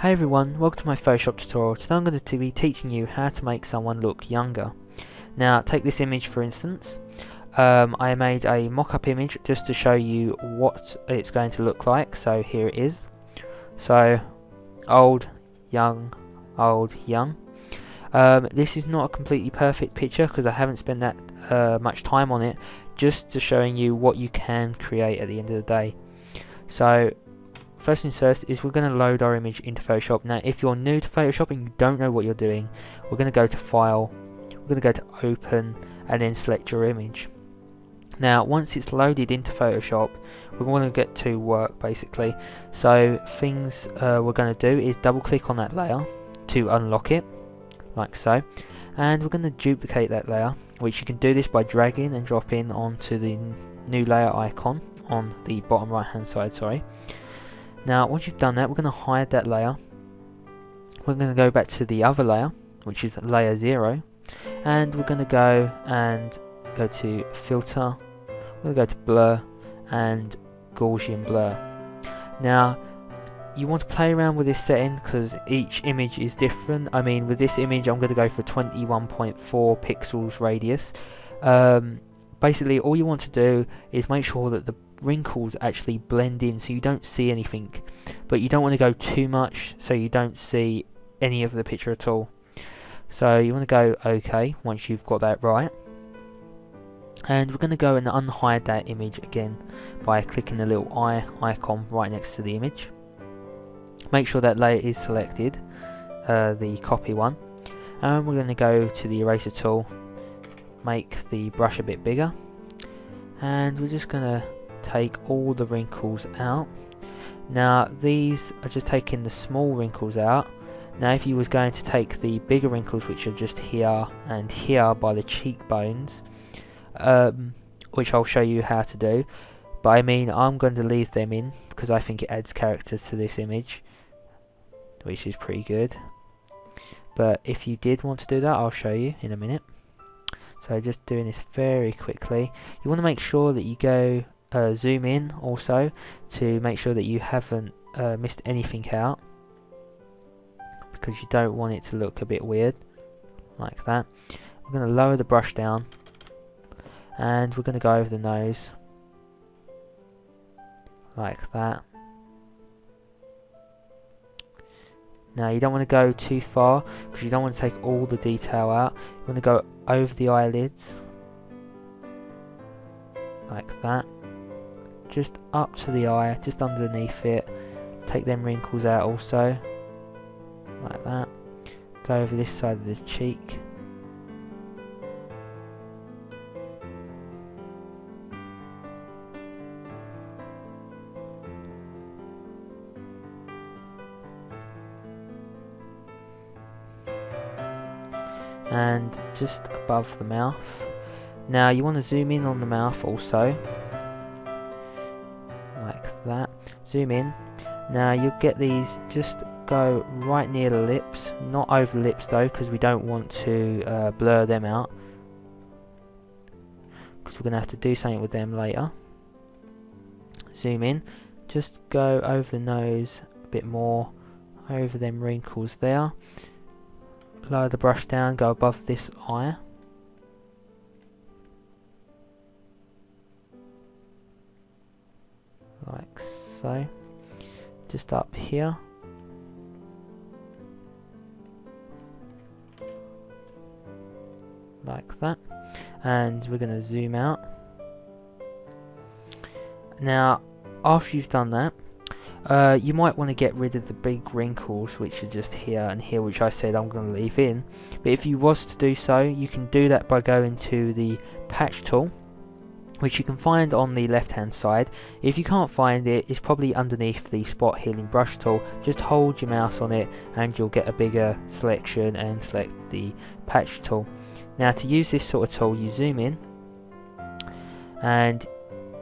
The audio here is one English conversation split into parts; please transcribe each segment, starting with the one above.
Hey everyone, welcome to my Photoshop tutorial. Today I'm going to be teaching you how to make someone look younger. Now take this image for instance. Um, I made a mock-up image just to show you what it's going to look like. So here it is. So old, young, old, young. Um, this is not a completely perfect picture because I haven't spent that uh, much time on it just to showing you what you can create at the end of the day. So first things first is we're going to load our image into Photoshop. Now if you're new to Photoshop and you don't know what you're doing, we're going to go to File, we're going to go to Open and then select your image. Now once it's loaded into Photoshop, we're going to get to work basically. So things uh, we're going to do is double click on that layer to unlock it, like so. And we're going to duplicate that layer, which you can do this by dragging and dropping onto the new layer icon on the bottom right hand side, sorry. Now once you've done that we're going to hide that layer. We're going to go back to the other layer which is layer 0 and we're going to go and go to filter, we're going to go to blur and Gaussian blur. Now you want to play around with this setting because each image is different. I mean with this image I'm going to go for 21.4 pixels radius. Um, basically all you want to do is make sure that the wrinkles actually blend in so you don't see anything. But you don't want to go too much so you don't see any of the picture at all. So you want to go OK once you've got that right. And we're going to go and unhide that image again by clicking the little eye icon right next to the image. Make sure that layer is selected uh, the copy one. And we're going to go to the eraser tool make the brush a bit bigger. And we're just going to take all the wrinkles out. Now these are just taking the small wrinkles out. Now if you was going to take the bigger wrinkles which are just here and here by the cheekbones um, which I'll show you how to do but I mean I'm going to leave them in because I think it adds character to this image which is pretty good. But if you did want to do that I'll show you in a minute. So just doing this very quickly. You want to make sure that you go uh, zoom in also to make sure that you haven't uh, missed anything out. Because you don't want it to look a bit weird like that. We're going to lower the brush down. And we're going to go over the nose. Like that. Now you don't want to go too far because you don't want to take all the detail out. You want to go over the eyelids. Like that just up to the eye just underneath it. Take them wrinkles out also like that. Go over this side of this cheek. And just above the mouth. Now you want to zoom in on the mouth also zoom in. Now you'll get these just go right near the lips. Not over the lips though because we don't want to uh, blur them out. Because we're going to have to do something with them later. Zoom in. Just go over the nose a bit more. Over them wrinkles there. Lower the brush down, go above this eye. So. Just up here. Like that. And we're going to zoom out. Now, after you've done that, uh, you might want to get rid of the big wrinkles which are just here and here which I said I'm going to leave in but if you was to do so you can do that by going to the patch tool which you can find on the left hand side. If you can't find it it's probably underneath the spot healing brush tool. Just hold your mouse on it and you'll get a bigger selection and select the patch tool. Now to use this sort of tool you zoom in. And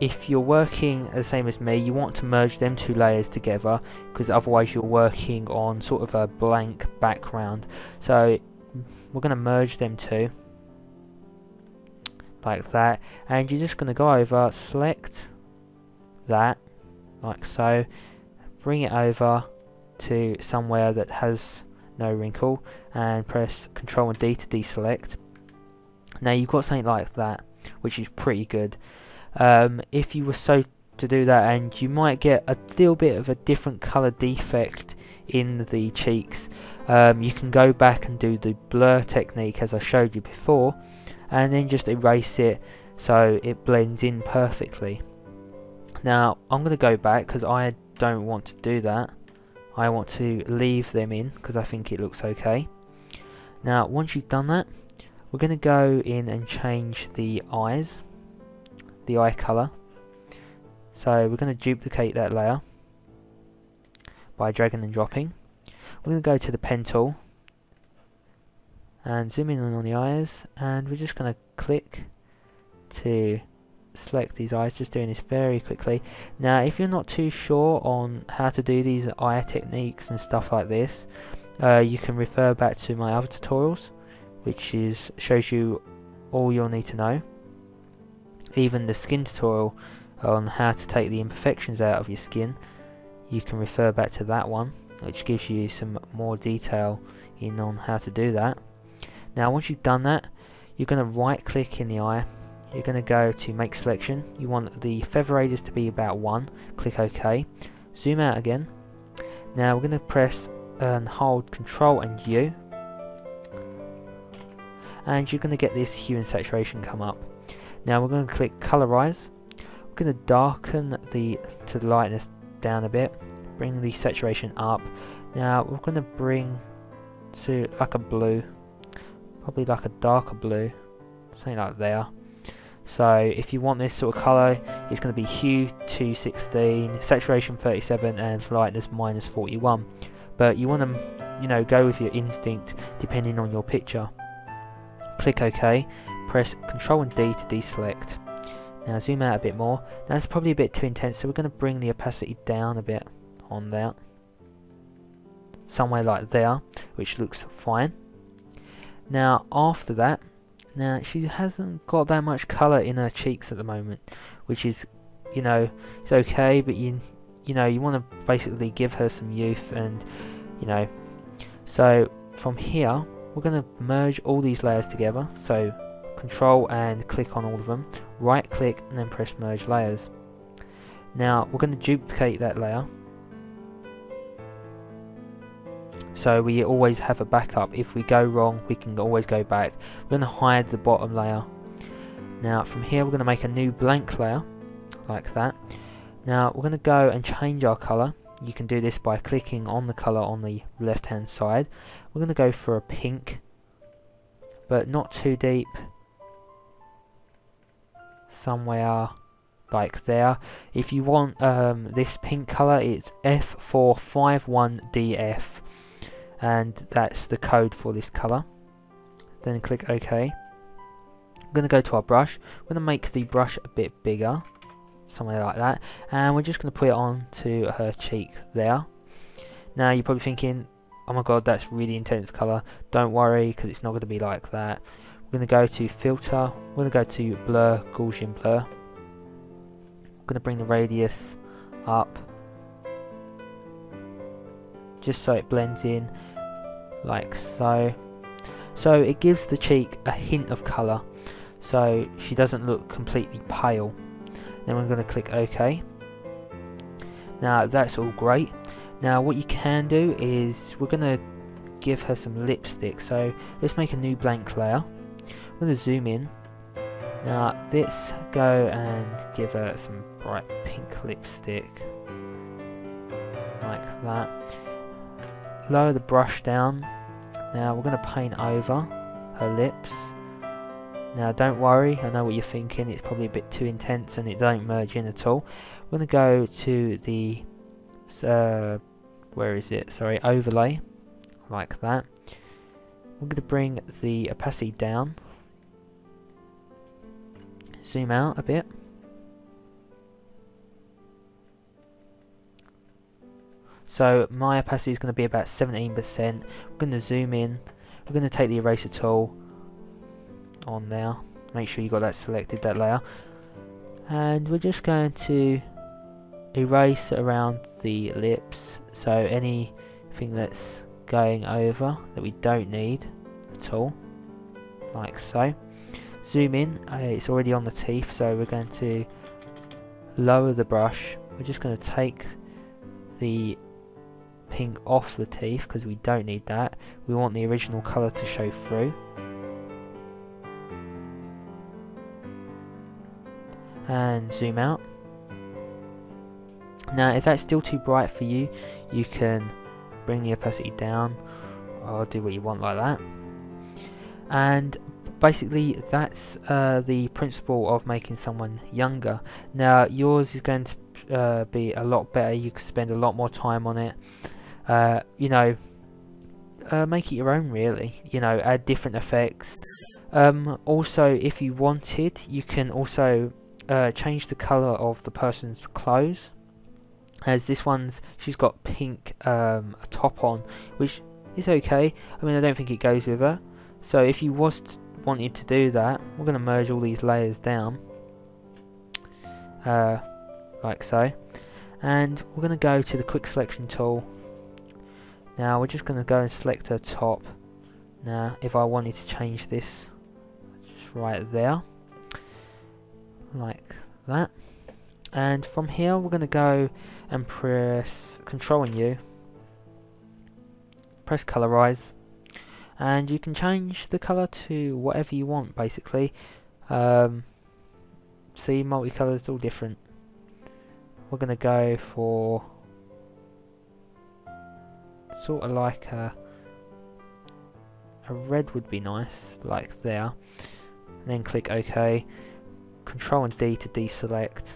if you're working the same as me, you want to merge them two layers together because otherwise you're working on sort of a blank background. So we're going to merge them two like that and you're just going to go over, select that like so, bring it over to somewhere that has no wrinkle and press Control and D to deselect. Now you've got something like that, which is pretty good. Um, if you were so to do that, and you might get a little bit of a different color defect in the cheeks, um, you can go back and do the blur technique as I showed you before, and then just erase it so it blends in perfectly. Now I'm going to go back because I don't want to do that. I want to leave them in because I think it looks okay. Now once you've done that, we're going to go in and change the eyes, the eye colour. So we're going to duplicate that layer by dragging and dropping. We're going to go to the pen tool and zoom in on the eyes and we're just going to click to select these eyes just doing this very quickly. Now if you're not too sure on how to do these eye techniques and stuff like this uh, you can refer back to my other tutorials which is shows you all you'll need to know. Even the skin tutorial on how to take the imperfections out of your skin you can refer back to that one which gives you some more detail in on how to do that now once you've done that you're going to right click in the eye. You're going to go to make selection. You want the feather radius to be about 1 click OK. Zoom out again. Now we're going to press and hold control and U. And you're going to get this hue and saturation come up. Now we're going to click colorize. We're going to darken the to the lightness down a bit bring the saturation up. Now we're going to bring to like a blue probably like a darker blue something like there so if you want this sort of colour, it's going to be hue 216, saturation 37 and lightness minus 41. But you want to, you know, go with your instinct depending on your picture. Click OK, press Ctrl and D to deselect. Now zoom out a bit more. That's probably a bit too intense, so we're going to bring the opacity down a bit on that. Somewhere like there, which looks fine. Now after that, now, she hasn't got that much colour in her cheeks at the moment, which is, you know, it's okay, but you, you know, you want to basically give her some youth and, you know, so from here, we're going to merge all these layers together. So, control and click on all of them, right click and then press merge layers. Now, we're going to duplicate that layer so we always have a backup. If we go wrong we can always go back. We're going to hide the bottom layer. Now from here we're going to make a new blank layer like that. Now we're going to go and change our color. You can do this by clicking on the color on the left hand side. We're going to go for a pink but not too deep. Somewhere like there. If you want um, this pink color it's F451DF and that's the code for this color. Then click OK. I'm going to go to our brush. We're going to make the brush a bit bigger somewhere like that and we're just going to put it on to her cheek there. Now you're probably thinking oh my god that's really intense color. Don't worry because it's not going to be like that. We're going to go to filter. We're going to go to blur Gaussian blur. I'm going to bring the radius up just so it blends in like so. So it gives the cheek a hint of colour so she doesn't look completely pale. Then we're going to click OK. Now that's all great. Now what you can do is we're going to give her some lipstick. So let's make a new blank layer. I'm going to zoom in. Now let's go and give her some bright pink lipstick. Like that. Lower the brush down now we're going to paint over her lips. Now don't worry, I know what you're thinking, it's probably a bit too intense and it don't merge in at all. We're going to go to the, uh, where is it, sorry, overlay, like that. We're going to bring the opacity down, zoom out a bit. So my opacity is going to be about 17%. We're going to zoom in. We're going to take the eraser tool on there. Make sure you got that selected, that layer. And we're just going to erase around the lips. So any thing that's going over that we don't need at all like so zoom in uh, it's already on the teeth so we're going to lower the brush we're just going to take the pink off the teeth because we don't need that. We want the original colour to show through. And zoom out. Now if that's still too bright for you you can bring the opacity down. Or do what you want like that. And basically that's uh, the principle of making someone younger. Now yours is going to uh, be a lot better. You can spend a lot more time on it uh, you know uh, make it your own really you know add different effects. Um, also if you wanted you can also uh, change the color of the person's clothes. As this one's she's got pink um, top on which is okay. I mean I don't think it goes with her. So if you was wanted to do that we're going to merge all these layers down. Uh, like so. And we're going to go to the quick selection tool now we're just going to go and select her top. Now if I wanted to change this just right there like that. And from here we're going to go and press control and U press colorize and you can change the color to whatever you want basically. Um, see multicolors all different. We're going to go for sort of like a a red would be nice like there. And then click OK. Control and D to deselect.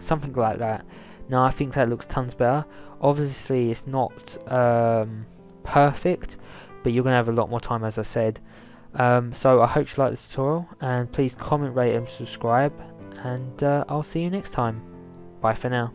Something like that. Now I think that looks tons better. Obviously it's not um, perfect but you're going to have a lot more time as I said. Um, so I hope you like this tutorial and please comment rate and subscribe. And uh, I'll see you next time. Bye for now